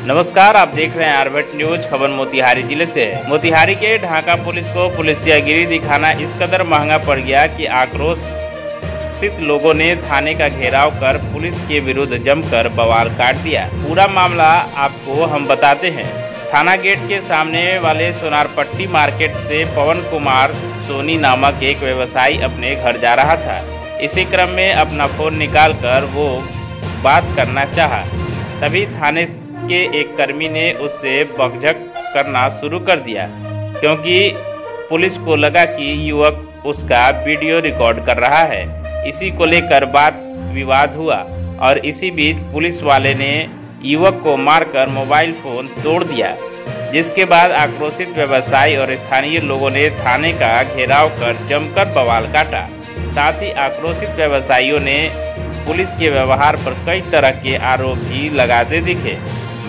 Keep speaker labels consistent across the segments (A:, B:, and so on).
A: नमस्कार, आप देख रहे हैं आरबेट न्यूज़, खबर मोतिहारी ज़िले से। मोतिहारी के ढाका पुलिस को पुलिसियागिरी दिखाना इस कदर महँगा पड़ गया कि आक्रोशित लोगों ने थाने का घेराव कर पुलिस के विरुद्ध जमकर बवाल काट दिया। पूरा मामला आपको हम बताते हैं। थाना गेट के सामने वाले सोनारपट्टी मार्केट से पवन कुमार सोनी नामक एक व्यवसायी अपने घर जा रहा था। इसी क्रम में अपना फ़ोन निकालकर वो बात करना चाहा। तभी थाने के एक कर्मी ने उससे बकझक करना शुरू कर दिया, क्योंकि पुलिस को लगा कि युवक उसका वीडियो रिकॉर्ड कर रहा है। इसी को लेकर बात विवाद हुआ और इसी बीच पुलिस वाले ने युवक को मारकर मोबाइल फ़ोन तोड़ दिया, जिसके बाद आक्रोशित व्यवसायी और स्थानीय लोगों ने थाने का घेराव कर जमकर बवाल काटा। साथ ही आक्रोशित व्यवसायियों ने पुलिस के व्यवहार पर कई तरह के आरोप भी लगाते दिखे।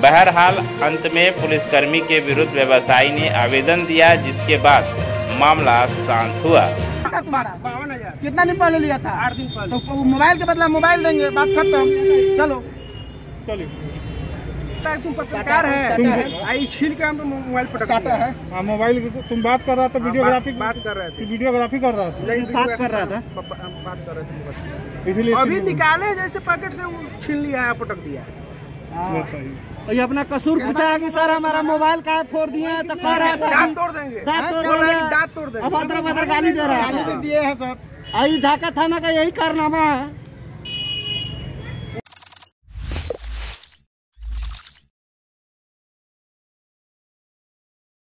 A: बहरहाल अंत में पुलिसकर्मी के विरुद्ध व्यवसायी ने आवेदन दिया जिसके बाद मामला शांत हुआ।
B: तुम्हारा कितना दिन पहले लिया था?
C: आठ दिन पहले।
B: तो मोबाइल के बदला मोबाइल देंगे बात खत्म। चलो।
C: चलिए। तुम पत्रकार है आई छील के हम तो मोबाइल पटक
B: है।
D: हाँ मोबाइल तुम बात कर रहा था वीडियोग्राफी
C: बात कर रहे थे।
D: वीडियोग्राफी कर रहा था।
B: बात कर रहा था।
C: बात कर रहे थे।
D: इसीलिए
C: अभी निकाले जैसे पैकेट से छीन लिया है पटक दिया।
B: ये अपना कसूर पूछा है कि सर हमारा मोबाइल का फोड़ दिए हैं तो कह रहा है।
C: दांत तोड़ देंगे।
B: दांत तोड़ देंगे।
C: दांत तोड़ देंगे।
B: अब अदर बदर गाली दे रहा है।
C: गाली भी दिए हैं सर।
B: आई ढाका थाना का यही कारनामा है।